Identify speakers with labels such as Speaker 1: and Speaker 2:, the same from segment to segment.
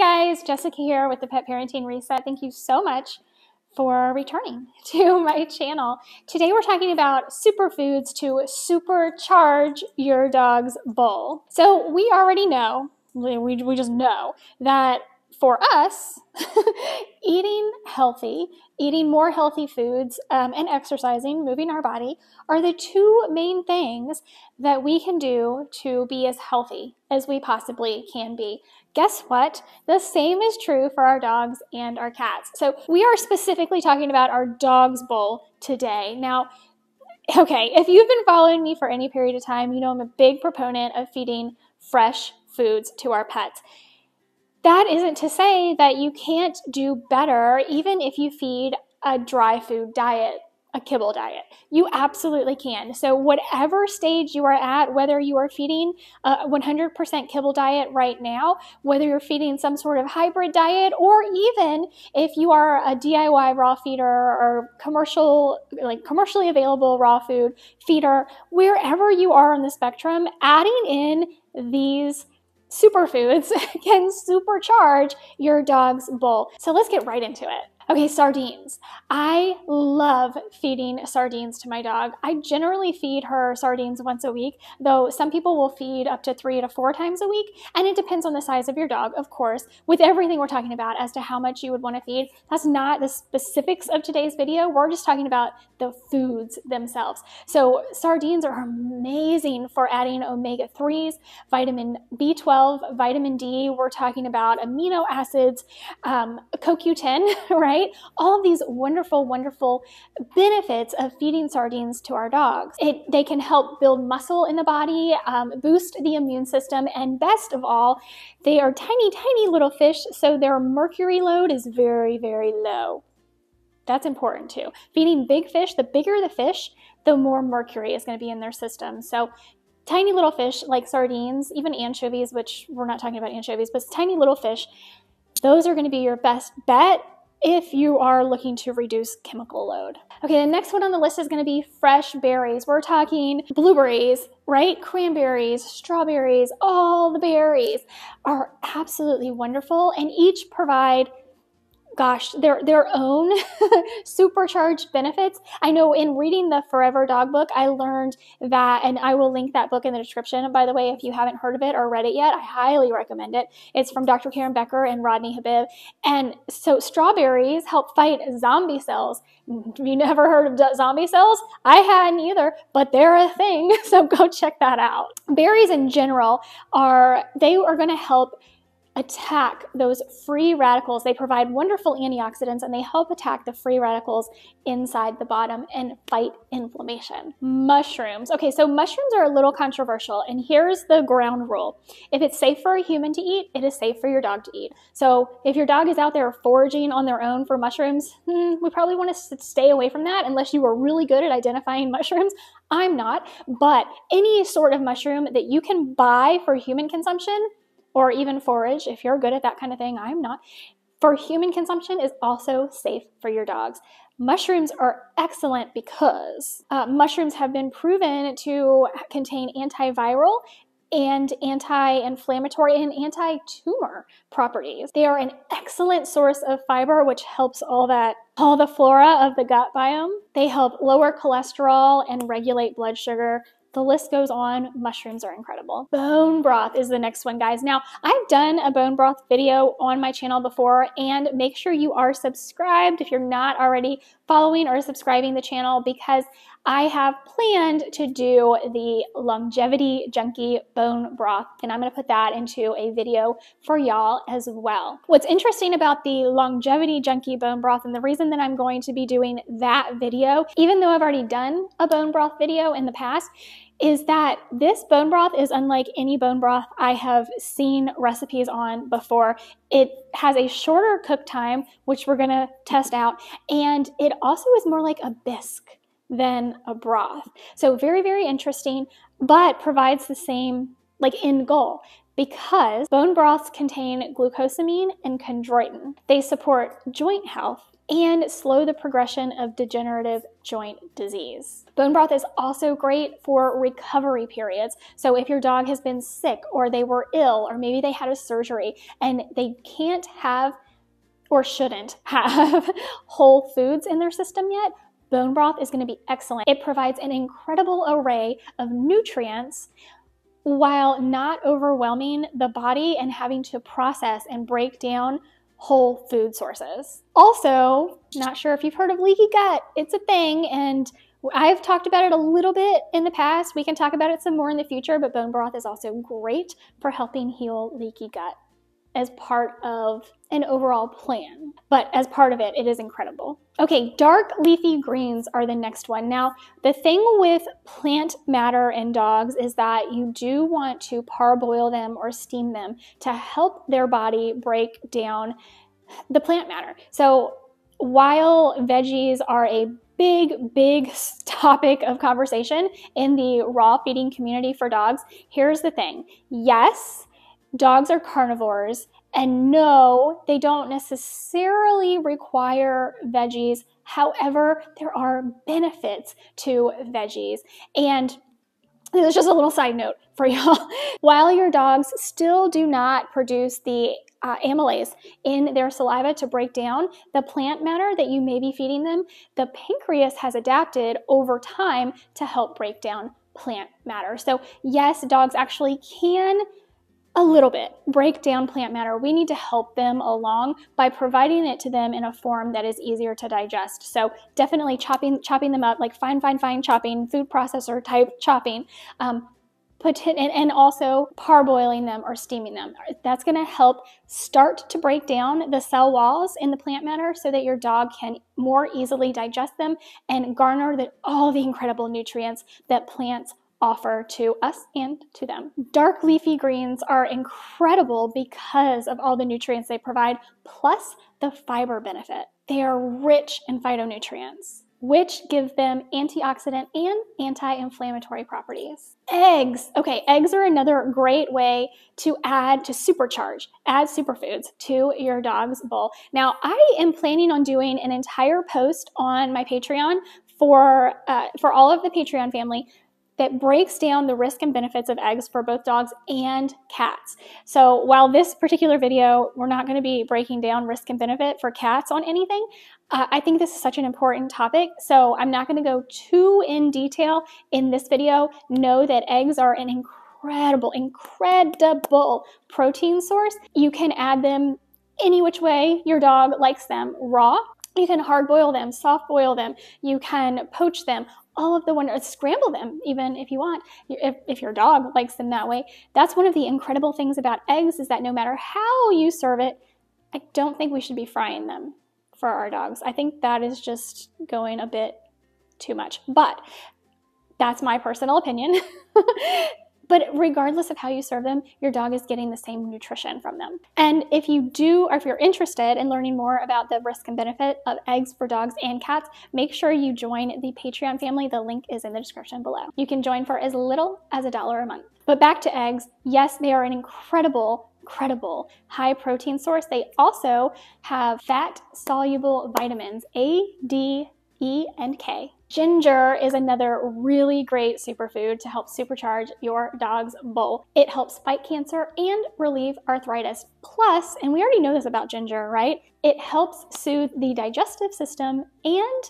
Speaker 1: guys, Jessica here with the Pet Parenting Reset. Thank you so much for returning to my channel. Today we're talking about superfoods to supercharge your dog's bowl. So we already know, we, we just know that for us, eating healthy, eating more healthy foods, um, and exercising, moving our body are the two main things that we can do to be as healthy as we possibly can be. Guess what? The same is true for our dogs and our cats. So, we are specifically talking about our dog's bowl today. Now, okay, if you've been following me for any period of time, you know I'm a big proponent of feeding fresh foods to our pets that isn't to say that you can't do better even if you feed a dry food diet, a kibble diet. You absolutely can. So, whatever stage you are at, whether you are feeding a 100% kibble diet right now, whether you're feeding some sort of hybrid diet, or even if you are a DIY raw feeder or commercial, like commercially available raw food feeder, wherever you are on the spectrum, adding in these superfoods can supercharge your dog's bowl. So let's get right into it. Okay, sardines. I love feeding sardines to my dog. I generally feed her sardines once a week, though some people will feed up to three to four times a week. And it depends on the size of your dog, of course, with everything we're talking about as to how much you would want to feed. That's not the specifics of today's video. We're just talking about the foods themselves. So, sardines are amazing for adding omega 3s, vitamin B12, vitamin D. We're talking about amino acids, um, CoQ10, right? Right? All of these wonderful, wonderful benefits of feeding sardines to our dogs. It, they can help build muscle in the body, um, boost the immune system, and best of all, they are tiny, tiny little fish, so their mercury load is very, very low. That's important too. Feeding big fish, the bigger the fish, the more mercury is going to be in their system. So tiny little fish like sardines, even anchovies, which we're not talking about anchovies, but tiny little fish, those are going to be your best bet if you are looking to reduce chemical load. Okay, the next one on the list is going to be fresh berries. We're talking blueberries, right? Cranberries, strawberries, all the berries are absolutely wonderful and each provide gosh, their their own supercharged benefits. I know in reading the Forever Dog book, I learned that, and I will link that book in the description. By the way, if you haven't heard of it or read it yet, I highly recommend it. It's from Dr. Karen Becker and Rodney Habib. And so strawberries help fight zombie cells. You never heard of zombie cells? I hadn't either, but they're a thing. So go check that out. Berries in general are they are going to help attack those free radicals. They provide wonderful antioxidants and they help attack the free radicals inside the bottom and fight inflammation. Mushrooms. Okay, so mushrooms are a little controversial, and here's the ground rule if it's safe for a human to eat, it is safe for your dog to eat. So if your dog is out there foraging on their own for mushrooms, hmm, we probably want to stay away from that unless you are really good at identifying mushrooms. I'm not, but any sort of mushroom that you can buy for human consumption or even forage if you're good at that kind of thing. I'm not. For human consumption is also safe for your dogs. Mushrooms are excellent because uh, mushrooms have been proven to contain antiviral and anti inflammatory and anti tumor properties. They are an excellent source of fiber, which helps all that, all the flora of the gut biome. They help lower cholesterol and regulate blood sugar, the list goes on. Mushrooms are incredible. Bone broth is the next one, guys. Now, I've done a bone broth video on my channel before, and make sure you are subscribed if you're not already following or subscribing the channel because I have planned to do the longevity junkie bone broth, and I'm to put that into a video for y'all as well. What's interesting about the longevity junkie bone broth, and the reason that I'm going to be doing that video, even though I've already done a bone broth video in the past, is that this bone broth is unlike any bone broth I have seen recipes on before. It has a shorter cook time, which we're gonna test out, and it also is more like a bisque than a broth. So very, very interesting, but provides the same like end goal because bone broths contain glucosamine and chondroitin. They support joint health and slow the progression of degenerative joint disease. Bone broth is also great for recovery periods. So if your dog has been sick or they were ill or maybe they had a surgery and they can't have or shouldn't have whole foods in their system yet, bone broth is going to be excellent. It provides an incredible array of nutrients while not overwhelming the body and having to process and break down whole food sources. Also, not sure if you've heard of leaky gut. It's a thing and I've talked about it a little bit in the past. We can talk about it some more in the future, but bone broth is also great for helping heal leaky gut as part of an overall plan. But as part of it, it is incredible. Okay, dark leafy greens are the next one. Now, the thing with plant matter in dogs is that you do want to parboil them or steam them to help their body break down the plant matter. So, while veggies are a big, big topic of conversation in the raw feeding community for dogs, here's the thing yes, dogs are carnivores and no, they don't necessarily require veggies. However, there are benefits to veggies. And this is just a little side note for y'all. While your dogs still do not produce the uh, amylase in their saliva to break down the plant matter that you may be feeding them, the pancreas has adapted over time to help break down plant matter. So, yes, dogs actually can a little bit, break down plant matter. We need to help them along by providing it to them in a form that is easier to digest. So definitely chopping chopping them up, like fine, fine, fine chopping, food processor type chopping. Um, put and, and also parboiling them or steaming them. That's going to help start to break down the cell walls in the plant matter so that your dog can more easily digest them and garner the, all the incredible nutrients that plants offer to us and to them. Dark leafy greens are incredible because of all the nutrients they provide, plus the fiber benefit. They are rich in phytonutrients, which give them antioxidant and anti inflammatory properties. Eggs. Okay, eggs are another great way to add, to supercharge, add superfoods to your dog's bowl. Now, I am planning on doing an entire post on my Patreon for uh, for all of the Patreon family that breaks down the risk and benefits of eggs for both dogs and cats. So while this particular video, we're not going to be breaking down risk and benefit for cats on anything, uh, I think this is such an important topic. So I'm not going to go too in detail in this video. Know that eggs are an incredible, incredible protein source. You can add them any which way your dog likes them raw you can hard boil them, soft boil them, you can poach them, all of the wonders, scramble them even if you want, if, if your dog likes them that way. That's one of the incredible things about eggs is that no matter how you serve it, I don't think we should be frying them for our dogs. I think that is just going a bit too much. But that's my personal opinion. But regardless of how you serve them, your dog is getting the same nutrition from them. And if you do, or if you're interested in learning more about the risk and benefit of eggs for dogs and cats, make sure you join the Patreon family. The link is in the description below. You can join for as little as a dollar a month. But back to eggs, yes, they are an incredible incredible high protein source. They also have fat soluble vitamins A, D, E, and K. Ginger is another really great superfood to help supercharge your dog's bowl. It helps fight cancer and relieve arthritis. Plus, and we already know this about ginger, right? It helps soothe the digestive system and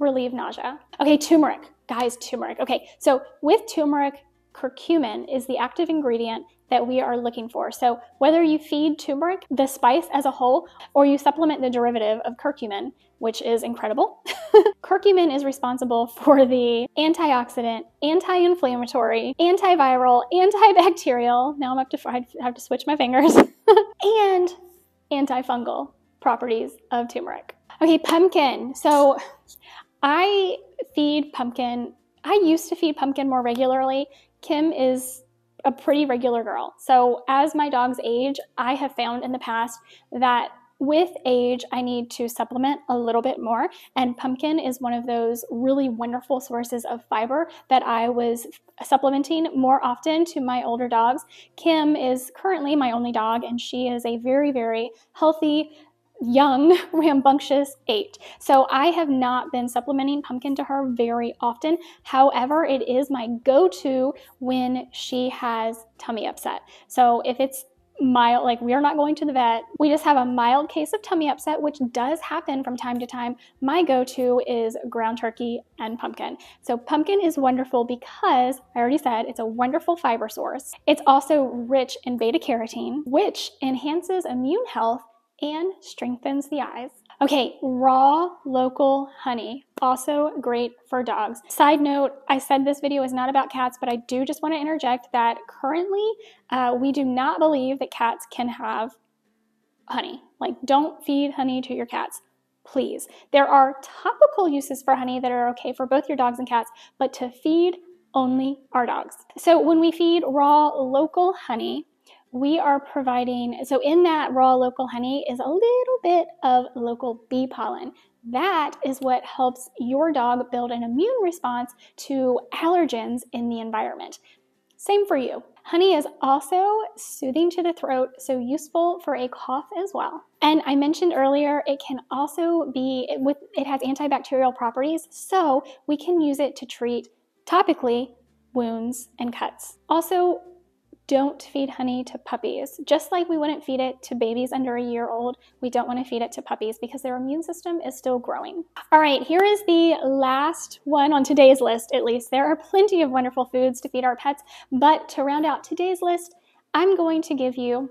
Speaker 1: relieve nausea. Okay, turmeric. Guys, turmeric. Okay, so with turmeric, curcumin is the active ingredient that we are looking for. So, whether you feed turmeric, the spice as a whole, or you supplement the derivative of curcumin, which is incredible, curcumin is responsible for the antioxidant, anti inflammatory, antiviral, antibacterial, now I'm up to, I have to switch my fingers, and antifungal properties of turmeric. Okay, pumpkin. So, I feed pumpkin. I used to feed pumpkin more regularly. Kim is a pretty regular girl. So, as my dogs age, I have found in the past that with age, I need to supplement a little bit more. And pumpkin is one of those really wonderful sources of fiber that I was supplementing more often to my older dogs. Kim is currently my only dog, and she is a very, very healthy, young, rambunctious eight. So I have not been supplementing pumpkin to her very often. However, it is my go to when she has tummy upset. So if it's mild, like we are not going to the vet, we just have a mild case of tummy upset, which does happen from time to time. My go to is ground turkey and pumpkin. So, pumpkin is wonderful because I already said it's a wonderful fiber source. It's also rich in beta carotene, which enhances immune health and strengthens the eyes. Okay, raw local honey, also great for dogs. Side note, I said this video is not about cats, but I do just want to interject that currently uh, we do not believe that cats can have honey. Like, don't feed honey to your cats. Please. There are topical uses for honey that are okay for both your dogs and cats, but to feed only our dogs. So, when we feed raw local honey, we are providing, so in that raw local honey is a little bit of local bee pollen. That is what helps your dog build an immune response to allergens in the environment. Same for you. Honey is also soothing to the throat, so useful for a cough as well. And I mentioned earlier, it can also be with it has antibacterial properties, so we can use it to treat topically wounds and cuts. Also, don't feed honey to puppies. Just like we wouldn't feed it to babies under a year old, we don't want to feed it to puppies because their immune system is still growing. All right, here is the last one on today's list, at least. There are plenty of wonderful foods to feed our pets, but to round out today's list, I'm going to give you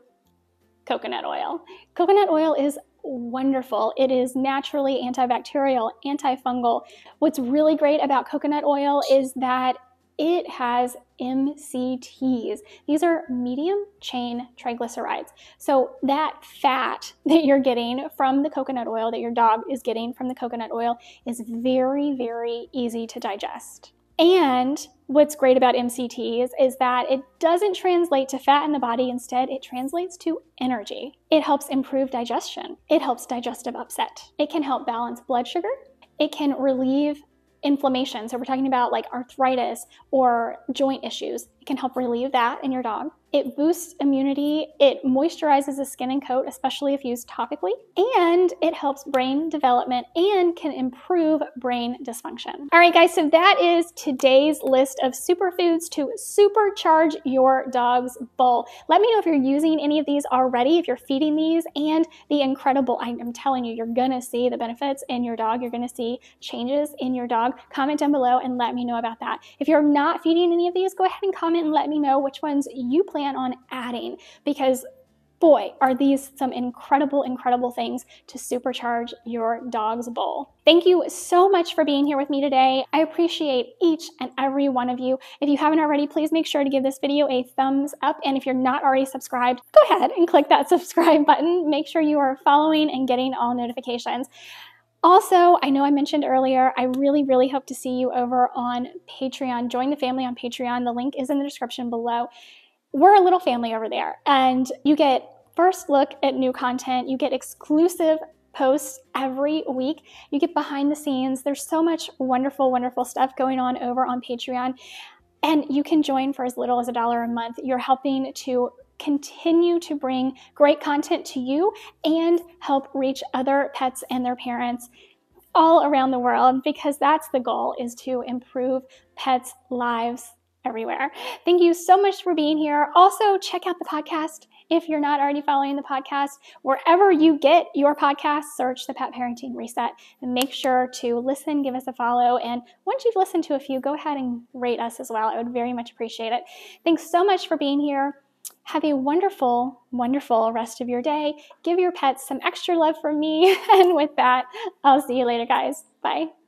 Speaker 1: coconut oil. Coconut oil is wonderful. It is naturally antibacterial, antifungal. What's really great about coconut oil is that it has MCTs. These are medium chain triglycerides. So, that fat that you're getting from the coconut oil, that your dog is getting from the coconut oil, is very, very easy to digest. And what's great about MCTs is that it doesn't translate to fat in the body. Instead, it translates to energy. It helps improve digestion. It helps digestive upset. It can help balance blood sugar. It can relieve inflammation. So we're talking about like arthritis or joint issues. It can help relieve that in your dog. It boosts immunity, it moisturizes the skin and coat, especially if used topically, and it helps brain development and can improve brain dysfunction. All right, guys, so that is today's list of superfoods to supercharge your dog's bowl. Let me know if you're using any of these already, if you're feeding these, and the incredible, I'm telling you, you're gonna see the benefits in your dog. You're gonna see changes in your dog. Comment down below and let me know about that. If you're not feeding any of these, go ahead and comment and let me know which ones you plan plan on adding because boy, are these some incredible, incredible things to supercharge your dog's bowl. Thank you so much for being here with me today. I appreciate each and every one of you. If you haven't already, please make sure to give this video a thumbs up. And if you're not already subscribed, go ahead and click that subscribe button. Make sure you are following and getting all notifications. Also, I know I mentioned earlier, I really, really hope to see you over on Patreon. Join the family on Patreon. The link is in the description below we're a little family over there, and you get first look at new content, you get exclusive posts every week. You get behind the scenes. There's so much wonderful, wonderful stuff going on over on Patreon. And you can join for as little as a dollar a month. You're helping to continue to bring great content to you and help reach other pets and their parents all around the world because that's the goal is to improve pets' lives everywhere. Thank you so much for being here. Also, check out the podcast if you're not already following the podcast. Wherever you get your podcast, search the Pet Parenting Reset and make sure to listen, give us a follow. And once you've listened to a few, go ahead and rate us as well. I would very much appreciate it. Thanks so much for being here. Have a wonderful, wonderful rest of your day. Give your pets some extra love from me. And with that, I'll see you later, guys. Bye.